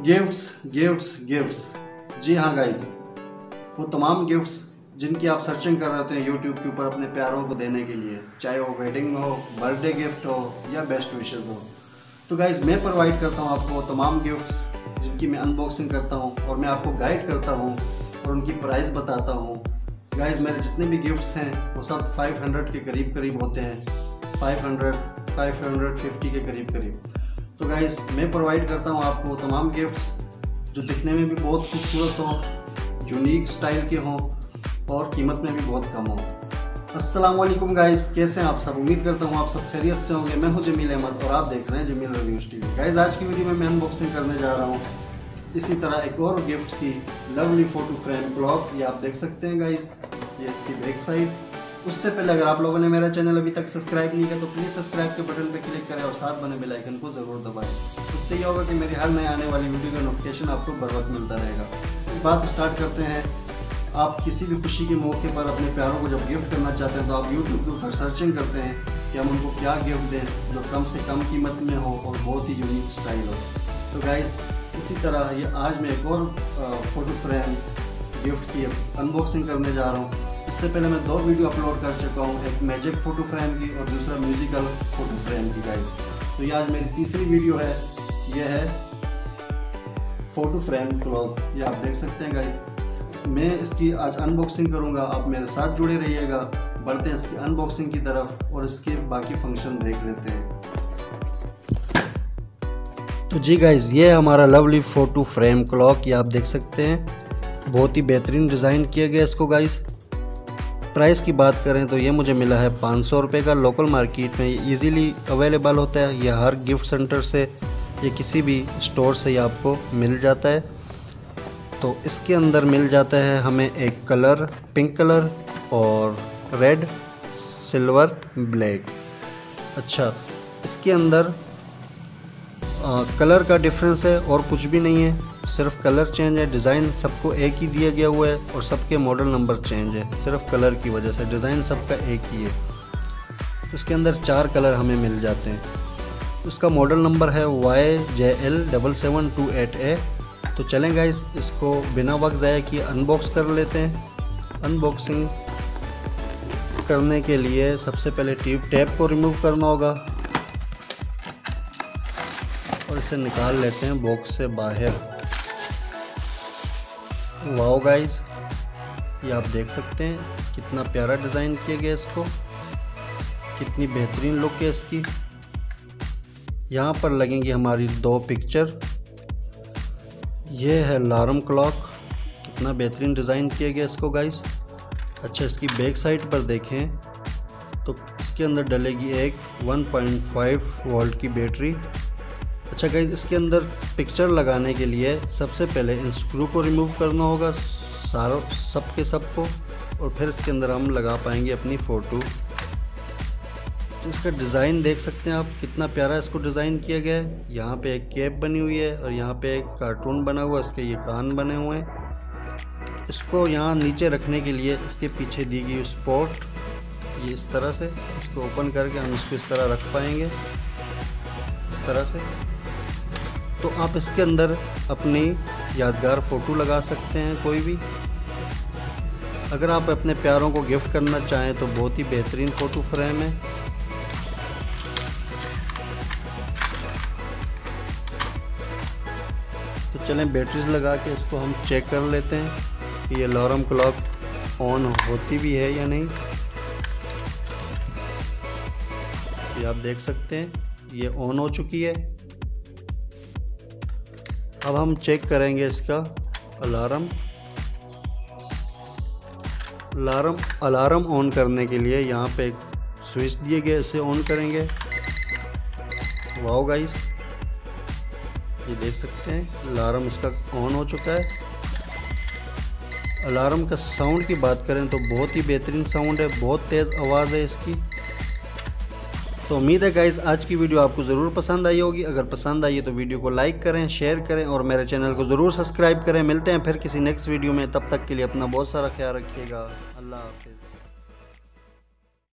Gifts gifts gifts जी हाँ guys वो तमाम गिफ्ट्स जिनकी आप सर्चिंग कर रहे हैं यूट्यूब के ऊपर अपने प्यारों को देने के लिए, चाहे वो वेडिंग में हो बर्थडे गिफ्ट हो, या बेस्ट विशेज़ हो. तो गाइज़ मैं प्रोवाइड करता हूँ आपको तमाम गिफ्ट्स जिनकी मैं अनबॉक्सिंग करता हूँ और मैं आपको गाइड करता हूँ और उनकी प्राइस बताता हूँ. गाइज़ मेरे जितने भी गिफ्ट्स हैं, वो सब 500 के करीब करीब होते हैं. 500 550 के करीब करीब तो गाइज़ मैं प्रोवाइड करता हूँ आपको तमाम गिफ्ट्स जो दिखने में भी बहुत खूबसूरत हों यूनिक स्टाइल के हों, और कीमत में भी बहुत कम हो। अस्सलाम वालेकुम गाइस कैसे हैं आप सब? उम्मीद करता हूँ आप सब खैरियत से होंगे। मैं हूँ जमील अहमद और आप देख रहे हैं जमील रिव्यूज़ टीवी गाइस आज की वीडियो में मैं अनबॉक्सिंग करने जा रहा हूँ। इसी तरह एक और गिफ्ट की लवली फ़ोटो फ्रेम ब्लॉग ये आप देख सकते हैं गाइस ये इसकी बैक साइड उससे पहले अगर आप लोगों ने मेरा चैनल अभी तक सब्सक्राइब नहीं किया तो प्लीज़ सब्सक्राइब के बटन पर क्लिक करें और साथ बने बेल आइकन को ज़रूर दबाएँ। इससे यह होगा कि मेरी हर नए आने वाली वीडियो का नोटिफिकेशन आपको बर वक्त मिलता रहेगा। बात स्टार्ट करते हैं। आप किसी भी खुशी के मौके पर अपने प्यारों को जब गिफ्ट करना चाहते हैं तो आप यूट्यूब के ऊपर सर्चिंग करते हैं कि हम उनको क्या गिफ्ट दें, जो कम से कम कीमत में हो और बहुत ही यूनिक स्टाइल हो। तो गाइज़ इसी तरह ये आज मैं एक और फ़ोटो फ्रेम गिफ्ट की अनबॉक्सिंग करने जा रहा हूँ। इससे पहले मैं दो वीडियो अपलोड कर चुका हूँ, एक मैजिक फ़ोटो फ्रेम की और दूसरा म्यूज़िकल फ़ोटो फ्रेम की गाइज़ तो ये आज मेरी तीसरी वीडियो है, ये है फ़ोटो फ्रेम क्लॉथ ये आप देख सकते हैं गाइज़ मैं इसकी आज अनबॉक्सिंग करूँगा, आप मेरे साथ जुड़े रहिएगा। बढ़ते हैं इसकी अनबॉक्सिंग की तरफ़ और इसके बाकी फ़ंक्शन देख लेते हैं। तो जी गाइज़ ये हमारा लवली फ़ोटो फ्रेम क्लॉक ये आप देख सकते हैं, बहुत ही बेहतरीन डिज़ाइन किया गया इसको गाइज़ प्राइस की बात करें तो ये मुझे मिला है पाँच सौ रुपये का लोकल मार्केट में। ये ईज़िली अवेलेबल होता है। ये हर गिफ्ट सेंटर से ये किसी भी स्टोर से आपको मिल जाता है। तो इसके अंदर मिल जाता है हमें एक कलर पिंक कलर और रेड सिल्वर ब्लैक अच्छा इसके अंदर आ, कलर का डिफरेंस है और कुछ भी नहीं है। सिर्फ़ कलर चेंज है, डिज़ाइन सबको एक ही दिया गया हुआ है और सबके मॉडल नंबर चेंज है। सिर्फ़ कलर की वजह से डिज़ाइन सबका एक ही है। इसके अंदर चार कलर हमें मिल जाते हैं। उसका मॉडल नंबर है Y J L double seven two eight A तो चलें गाइस इसको बिना वक्त ज़ाया किए अनबॉक्स कर लेते हैं। अनबॉक्सिंग करने के लिए सबसे पहले ट्यूब टैप को रिमूव करना होगा। और इसे निकाल लेते हैं बॉक्स से बाहर। वाओ गाइस, ये आप देख सकते हैं कितना प्यारा डिज़ाइन किया गया इसको, कितनी बेहतरीन लुक है इसकी। यहाँ पर लगेंगी हमारी दो पिक्चर। ये है लारम क्लॉक, कितना बेहतरीन डिज़ाइन किया गया इसको गाइस। अच्छा इसकी बैक साइड पर देखें तो इसके अंदर डलेगी एक 1.5 वोल्ट की बैटरी। अच्छा गई इसके अंदर पिक्चर लगाने के लिए सबसे पहले इन स्क्रू को रिमूव करना होगा, सारों सब के सबको और फिर इसके अंदर हम लगा पाएँगे अपनी फ़ोटो तो इसका डिज़ाइन देख सकते हैं आप, कितना प्यारा इसको डिज़ाइन किया गया है। यहाँ पे एक कैप बनी हुई है, और यहाँ पे एक कार्टून बना हुआ है, इसके ये कान बने हुए हैं। इसको यहाँ नीचे रखने के लिए इसके पीछे दी गई स्पॉट ये इस तरह से, इसको ओपन करके हम इसको इस तरह रख पाएँगे। इस तरह से। तो आप इसके अंदर अपनी यादगार फ़ोटो लगा सकते हैं कोई भी। अगर आप अपने प्यारों को गिफ्ट करना चाहें तो बहुत ही बेहतरीन फ़ोटो फ्रेम है। तो चलें बैटरीज लगा के इसको हम चेक कर लेते हैं कि ये अलार्म क्लॉक ऑन होती भी है या नहीं। ये आप देख सकते हैं, ये ऑन हो चुकी है। अब हम चेक करेंगे इसका अलार्म अलार्म अलार्म ऑन करने के लिए यहाँ पे एक स्विच दिए गए, इसे ऑन करेंगे. वाओ गाइस ये देख सकते हैं अलार्म इसका ऑन हो चुका है. अलार्म का साउंड की बात करें तो बहुत ही बेहतरीन साउंड है, बहुत तेज़ आवाज़ है इसकी. तो उम्मीद है गाइज़ आज की वीडियो आपको ज़रूर पसंद आई होगी। अगर पसंद आई है तो वीडियो को लाइक करें शेयर करें और मेरे चैनल को ज़रूर सब्सक्राइब करें। मिलते हैं फिर किसी नेक्स्ट वीडियो में। तब तक के लिए अपना बहुत सारा ख्याल रखिएगा। अल्लाह हाफिज़।